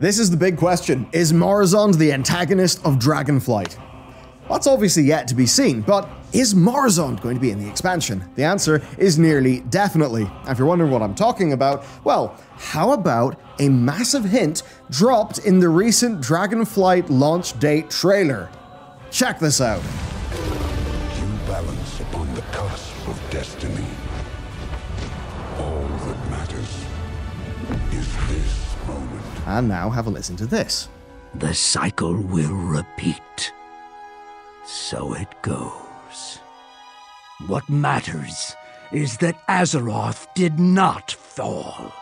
This is the big question. Is Murozond the antagonist of Dragonflight? That's obviously yet to be seen, but is Murozond going to be in the expansion? The answer is nearly definitely. And if you're wondering what I'm talking about, well, how about a massive hint dropped in the recent Dragonflight launch date trailer? Check this out. And now have a listen to this. The cycle will repeat. So it goes. What matters is that Azeroth did not fall.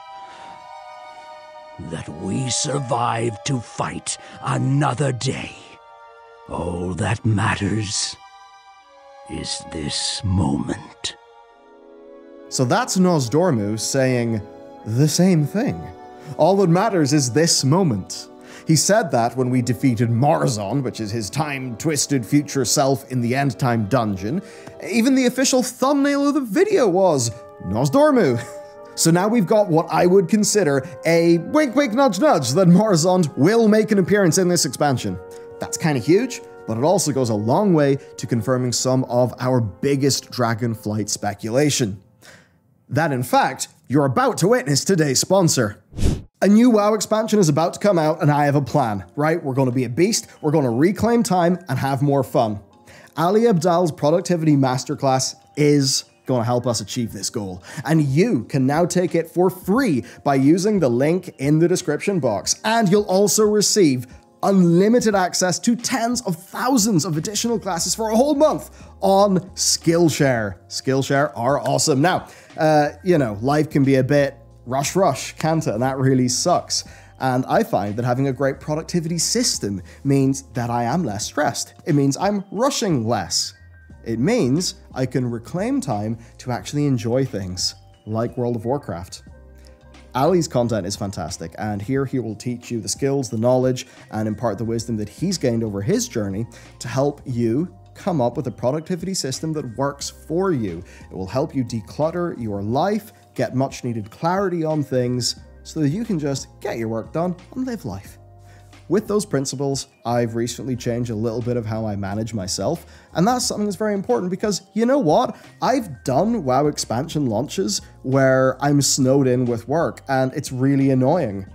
That we survived to fight another day. All that matters is this moment. So that's Nozdormu saying the same thing. All that matters is this moment. He said that when we defeated Murozond, which is his time twisted future self in the end time dungeon. Even the official thumbnail of the video was Nozdormu. So now we've got what I would consider a wink wink nudge nudge that Murozond will make an appearance in this expansion. That's kind of huge, but it also goes a long way to confirming some of our biggest Dragonflight speculation. That, in fact, you're about to witness today's sponsor. A new WoW expansion is about to come out, and I have a plan, right? We're going to be a beast, we're going to reclaim time and have more fun. Ali Abdaal's productivity masterclass is going to help us achieve this goal. And you can now take it for free by using the link in the description box. And you'll also receive unlimited access to tens of thousands of additional classes for a whole month on Skillshare. Skillshare are awesome. Now, uh, you know, life can be a bit rush rush, can't? And that really sucks. And I find that having a great productivity system means that I am less stressed. It means I'm rushing less. It means I can reclaim time to actually enjoy things, like World of Warcraft. Ali's content is fantastic, and here he will teach you the skills, the knowledge, and impart the wisdom that he's gained over his journey to help you come up with a productivity system that works for you. It will help you declutter your life, get much needed clarity on things, so that you can just get your work done and live life. With those principles, I've recently changed a little bit of how I manage myself, and that's something that's very important because you know what? I've done WoW expansion launches where I'm snowed in with work, and it's really annoying.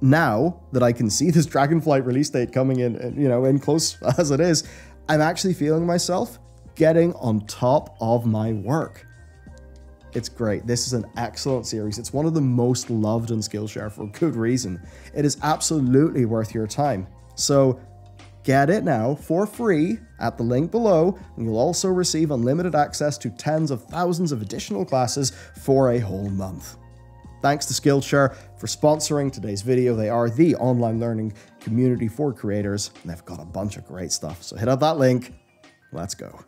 Now that I can see this Dragonflight release date coming in, uh, you know, in close as it is, I'm actually feeling myself getting on top of my work. It's great. This is an excellent series. It's one of the most loved on Skillshare for good reason. It is absolutely worth your time. So get it now for free at the link below, and you'll also receive unlimited access to tens of thousands of additional classes for a whole month. Thanks to Skillshare for sponsoring today's video. They are the online learning community for creators, and they've got a bunch of great stuff. So hit up that link. Let's go.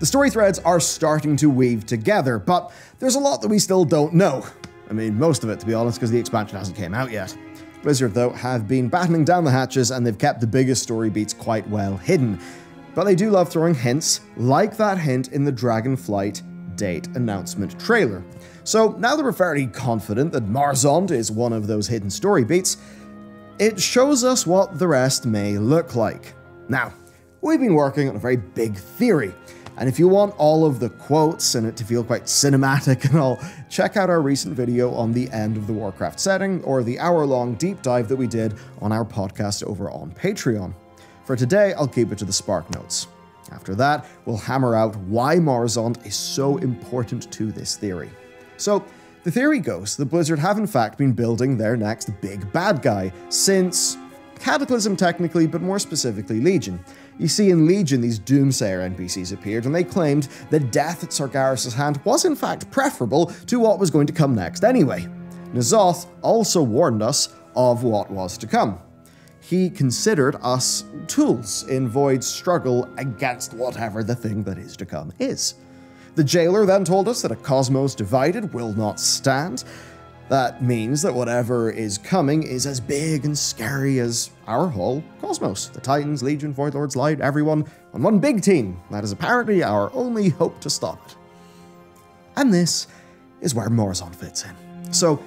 The story threads are starting to weave together, but there's a lot that we still don't know. I mean, most of it, to be honest, because the expansion hasn't came out yet. Blizzard, though, have been battening down the hatches and they've kept the biggest story beats quite well hidden. But they do love throwing hints, like that hint in the Dragonflight date announcement trailer. So now that we're fairly confident that Murozond is one of those hidden story beats, it shows us what the rest may look like. Now, we've been working on a very big theory, and if you want all of the quotes and it to feel quite cinematic and all, check out our recent video on the end of the Warcraft setting or the hour long deep dive that we did on our podcast over on Patreon. For today, I'll keep it to the Spark Notes. After that, we'll hammer out why Murozond is so important to this theory. So, the theory goes that Blizzard have in fact been building their next big bad guy since Cataclysm technically, but more specifically Legion. You see, in Legion, these Doomsayer NPCs appeared, and they claimed that death at Sargeras' hand was in fact preferable to what was going to come next anyway. N'Zoth also warned us of what was to come. He considered us tools in Void's struggle against whatever the thing that is to come is. The jailer then told us that a cosmos divided will not stand, that means that whatever is coming is as big and scary as our whole cosmos. The Titans, Legion, Void Lords, Light, everyone on one big team. That is apparently our only hope to stop it. And this is where Murozond fits in. So,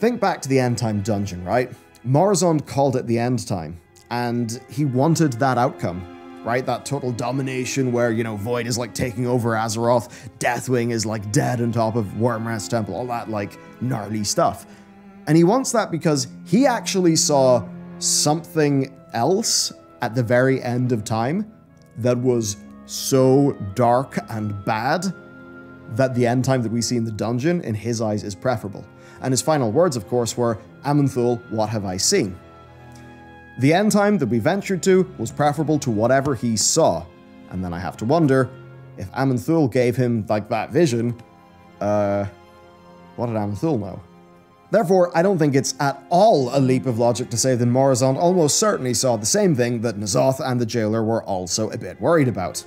Think back to the end time dungeon, right? Murozond called it the end time, and he wanted that outcome, right? That total domination where, you know, Void is like taking over Azeroth, Deathwing is like dead on top of Wyrmrest Temple, all that like gnarly stuff. And he wants that because he actually saw something else at the very end of time that was so dark and bad that the end time that we see in the dungeon, in his eyes, is preferable. And his final words, of course, were, Aman'Thul, what have I seen? The end time that we ventured to was preferable to whatever he saw. And then I have to wonder, if Aman'Thul gave him, like, that vision, uh, what did Aman'Thul know? Therefore, I don't think it's at all a leap of logic to say that Murozond almost certainly saw the same thing that N'Zoth and the jailer were also a bit worried about.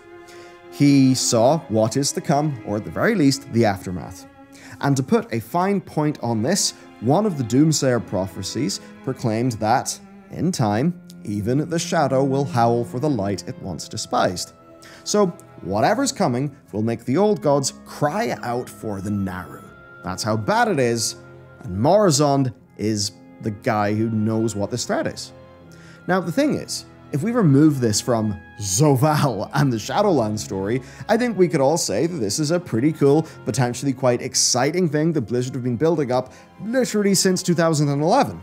He saw what is to come, or at the very least, the aftermath. And to put a fine point on this, one of the Doomsayer prophecies proclaimed that, in time, even the shadow will howl for the light it once despised. So, whatever's coming will make the old gods cry out for the Naaru. That's how bad it is, and Murozond is the guy who knows what this threat is. Now, the thing is, if we remove this from Zovaal and the Shadowland story, I think we could all say that this is a pretty cool, potentially quite exciting thing that Blizzard have been building up literally since 2011.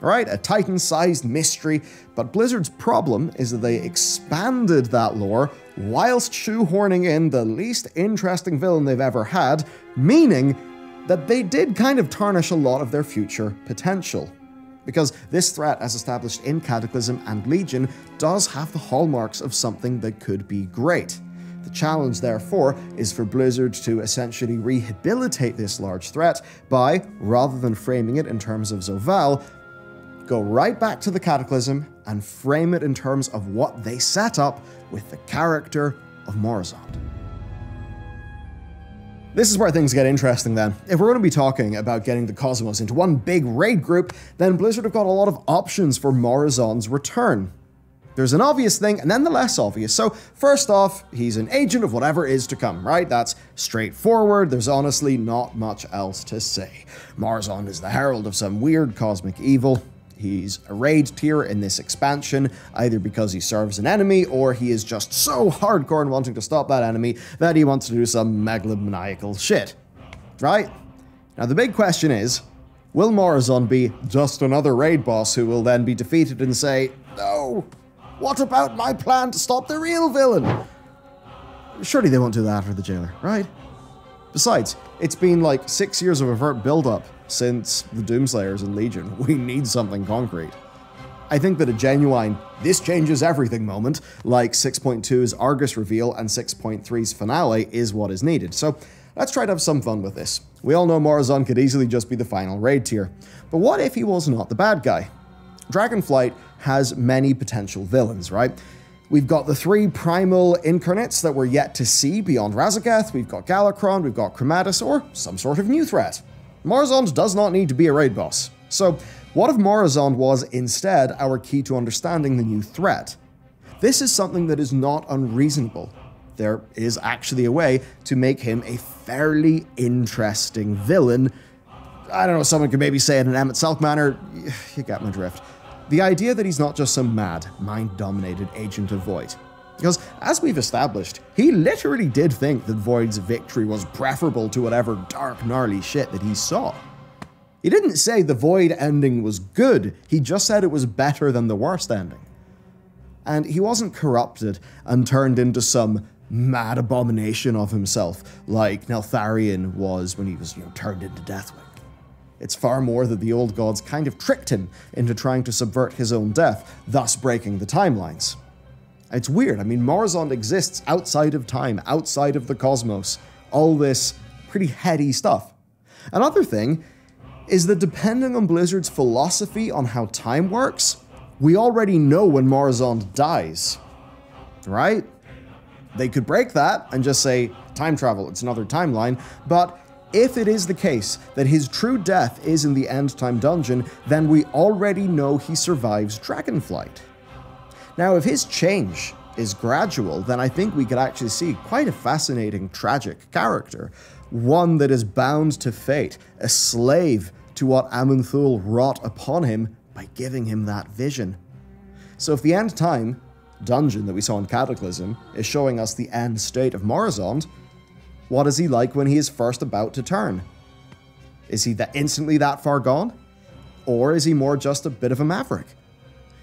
Right, a Titan sized mystery, but Blizzard's problem is that they expanded that lore whilst shoehorning in the least interesting villain they've ever had, meaning that they did kind of tarnish a lot of their future potential. Because this threat, as established in Cataclysm and Legion, does have the hallmarks of something that could be great. The challenge, therefore, is for Blizzard to essentially rehabilitate this large threat by, rather than framing it in terms of Zovaal, go right back to the Cataclysm and frame it in terms of what they set up with the character of Murozond. This is where things get interesting then. If we're going to be talking about getting the Cosmos into one big raid group, then Blizzard have got a lot of options for Murozond's return. There's an obvious thing and then the less obvious. So, first off, he's an agent of whatever is to come, right? That's straightforward. There's honestly not much else to say. Murozond is the herald of some weird cosmic evil. He's a raid tier in this expansion, either because he serves an enemy or he is just so hardcore in wanting to stop that enemy that he wants to do some megalomaniacal shit. Right? Now, the big question is will Murozond be just another raid boss who will then be defeated and say, No, what about my plan to stop the real villain? Surely they won't do that for the jailer, right? Besides, it's been like six years of overt build-up since the Doomslayers and Legion. We need something concrete. I think that a genuine, this changes everything moment, like 6.2's Argus reveal and 6.3's finale, is what is needed. So let's try to have some fun with this. We all know Murozond could easily just be the final raid tier. But what if he was not the bad guy? Dragonflight has many potential villains, right? We've got the three primal incarnates that we're yet to see beyond Raszageth, we've got Galakrond, we've got Chromatus, or some sort of new threat. Murozond does not need to be a raid boss. So, what if Murozond was instead our key to understanding the new threat? This is something that is not unreasonable. There is actually a way to make him a fairly interesting villain. I don't know, someone could maybe say in an Emet-Selch manner, you got my drift. The idea that he's not just some mad, mind dominated agent of Void. Because, as we've established, he literally did think that Void's victory was preferable to whatever dark, gnarly shit that he saw. He didn't say the Void ending was good, he just said it was better than the worst ending. And he wasn't corrupted and turned into some mad abomination of himself like Neltharion was when he was you know, turned into Deathwing. It's far more that the old gods kind of tricked him into trying to subvert his own death, thus breaking the timelines. It's weird. I mean, Murozond exists outside of time, outside of the cosmos. All this pretty heady stuff. Another thing is that depending on Blizzard's philosophy on how time works, we already know when Murozond dies. Right? They could break that and just say, time travel, it's another timeline, but if it is the case that his true death is in the end time dungeon, then we already know he survives Dragonflight. Now, if his change is gradual, then I think we could actually see quite a fascinating, tragic character. One that is bound to fate, a slave to what Aman'Thul wrought upon him by giving him that vision. So if the end time dungeon that we saw in Cataclysm is showing us the end state of Murozond, what is he like when he is first about to turn? Is he that instantly that far gone? Or is he more just a bit of a maverick?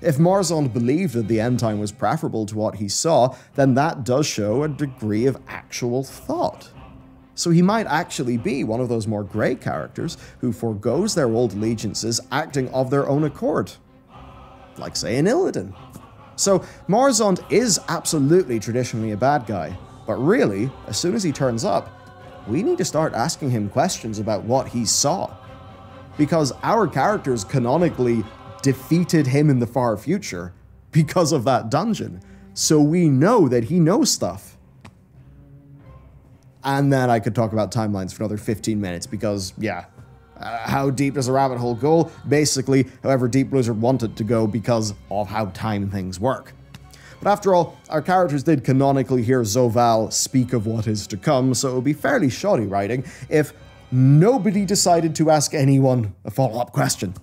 If Murozond believed that the end time was preferable to what he saw, then that does show a degree of actual thought. So he might actually be one of those more grey characters who forgoes their old allegiances acting of their own accord. Like, say, an Illidan. So Murozond is absolutely traditionally a bad guy, but really, as soon as he turns up, we need to start asking him questions about what he saw. Because our characters canonically defeated him in the far future because of that dungeon. So we know that he knows stuff. And then I could talk about timelines for another 15 minutes because, yeah, uh, how deep does a rabbit hole go? Basically, however deep Blizzard wanted to go because of how time things work. But after all, our characters did canonically hear Zovaal speak of what is to come, so it would be fairly shoddy writing if nobody decided to ask anyone a follow up question.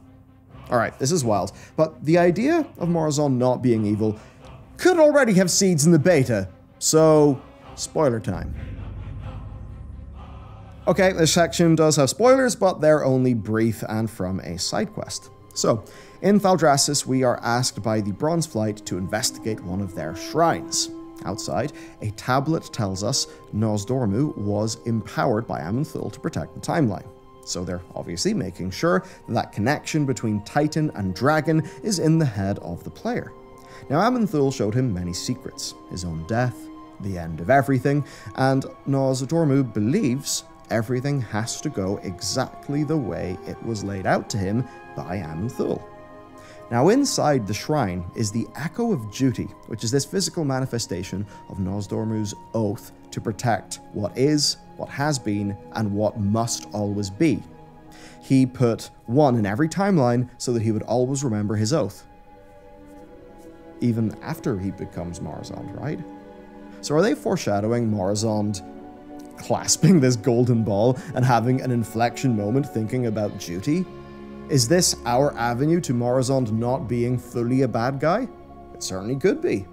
Alright, this is wild, but the idea of Murozond not being evil could already have seeds in the beta, so spoiler time. Okay, this section does have spoilers, but they're only brief and from a side quest. So, in Thaldraszus, we are asked by the Bronze Flight to investigate one of their shrines. Outside, a tablet tells us Nozdormu was empowered by Aman'Thul to protect the timeline. So they're obviously making sure that, connection between Titan and Dragon is in the head of the player. Now, Aman'Thul showed him many secrets his own death, the end of everything, and Nozdormu believes everything has to go exactly the way it was laid out to him by Aman'Thul. Now, inside the shrine is the Echo of Duty, which is this physical manifestation of Nozdormu's oath to protect what is, what has been, and what must always be. He put one in every timeline so that he would always remember his oath. Even after he becomes Murozond, right? So are they foreshadowing Murozond clasping this golden ball and having an inflection moment thinking about duty? Is this our avenue to Murozond not being fully a bad guy? It certainly could be.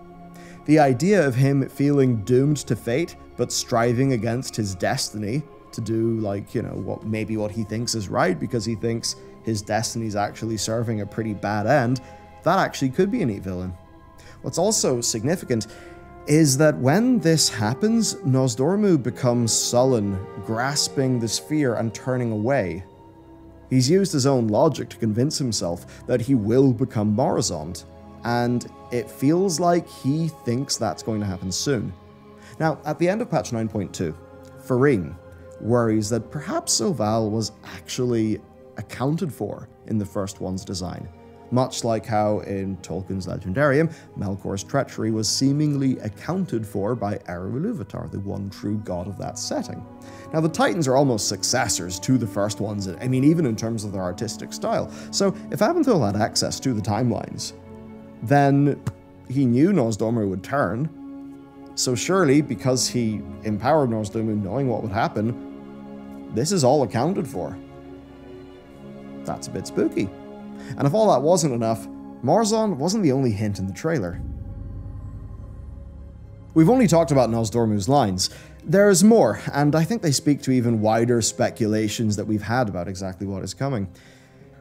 The idea of him feeling doomed to fate, but striving against his destiny to do, like, you know, what maybe what he thinks is right because he thinks his destiny is actually serving a pretty bad end, that actually could be a neat villain. What's also significant is that when this happens, Nozdormu becomes sullen, grasping the sphere and turning away. He's used his own logic to convince himself that he will become Murozond, and it feels like he thinks that's going to happen soon. Now, at the end of patch 9.2, Farine worries that perhaps Zovaal was actually accounted for in the first one's design, much like how in Tolkien's Legendarium, Melkor's treachery was seemingly accounted for by Eru Ilúvatar, the one true god of that setting. Now, the Titans are almost successors to the first ones, I mean, even in terms of their artistic style. So, if Aman'Thul had access to the timelines, then he knew Nozdormu would turn. So, surely, because he empowered Nozdormu knowing what would happen, this is all accounted for. That's a bit spooky. And if all that wasn't enough, Murozond wasn't the only hint in the trailer. We've only talked about Nozdormu's lines. There's more, and I think they speak to even wider speculations that we've had about exactly what is coming.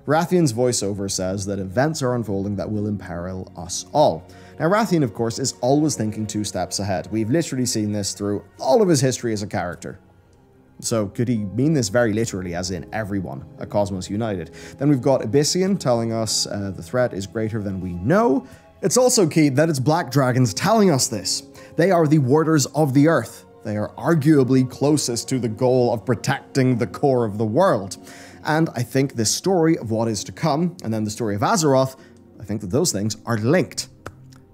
Wrathion's voiceover says that events are unfolding that will imperil us all. Now, Rathian, of course, is always thinking two steps ahead. We've literally seen this through all of his history as a character. So, could he mean this very literally, as in everyone, a cosmos united? Then we've got Ebyssian telling us uh, the threat is greater than we know. It's also key that it's Black Dragons telling us this. They are the warders of the earth. They are arguably closest to the goal of protecting the core of the world. And I think this story of what is to come, and then the story of Azeroth, I think that those things are linked.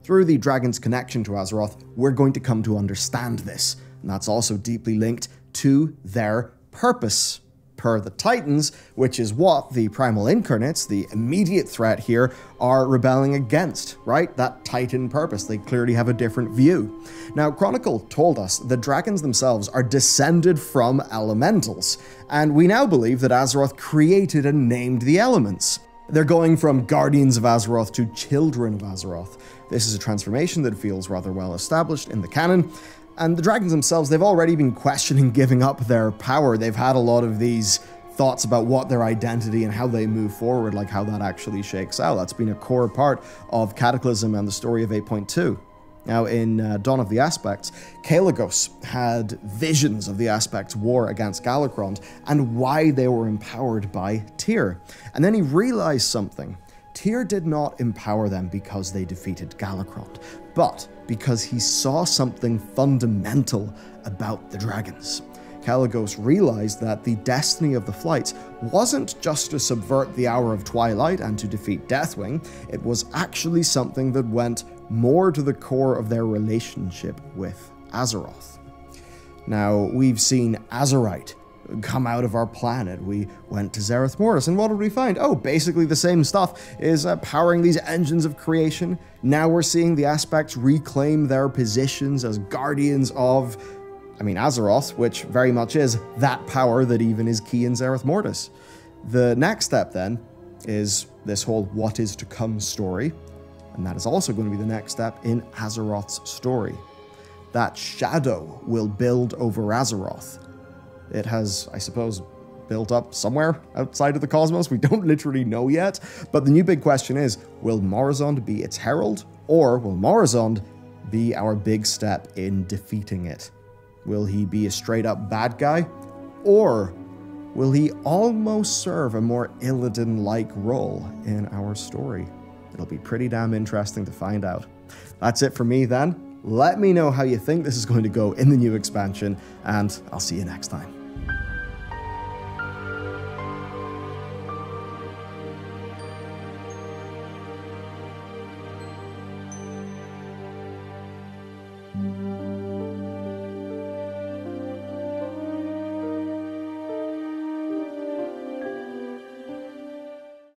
Through the dragon's connection to Azeroth, we're going to come to understand this. And that's also deeply linked to their purpose. per the Titans, which is what the Primal Incarnates, the immediate threat here, are rebelling against, right? That Titan purpose. They clearly have a different view. Now, Chronicle told us the dragons themselves are descended from elementals, and we now believe that Azeroth created and named the elements. They're going from guardians of Azeroth to children of Azeroth. This is a transformation that feels rather well established in the canon, and the dragons themselves, they've already been questioning giving up their power. They've had a lot of these thoughts about what their identity and how they move forward, like how that actually shakes out. That's been a core part of Cataclysm and the story of 8.2. Now, in uh, Dawn of the Aspects, Kalecgos had visions of the Aspects' war against Galakrond and why they were empowered by Tyr. And then he realized something. Tyr did not empower them because they defeated Galakrond, but because he saw something fundamental about the dragons. Kalecgos realized that the destiny of the flights wasn't just to subvert the Hour of Twilight and to defeat Deathwing, it was actually something that went more to the core of their relationship with Azeroth. Now, we've seen Azerite come out of our planet. We went to Zereth Mortis, and what did we find? Oh, basically the same stuff is uh, powering these engines of creation. Now we're seeing the aspects reclaim their positions as guardians of, I mean, Azeroth, which very much is that power that even is key in Zereth Mortis. The next step then is this whole what is to come story, and that is also going to be the next step in Azeroth's story. That shadow will build over Azeroth it has, I suppose, built up somewhere outside of the cosmos. We don't literally know yet. But the new big question is will Murozond be its herald, or will Murozond be our big step in defeating it? Will he be a straight up bad guy, or will he almost serve a more Illidan like role in our story? It'll be pretty damn interesting to find out. That's it for me then. Let me know how you think this is going to go in the new expansion, and I'll see you next time.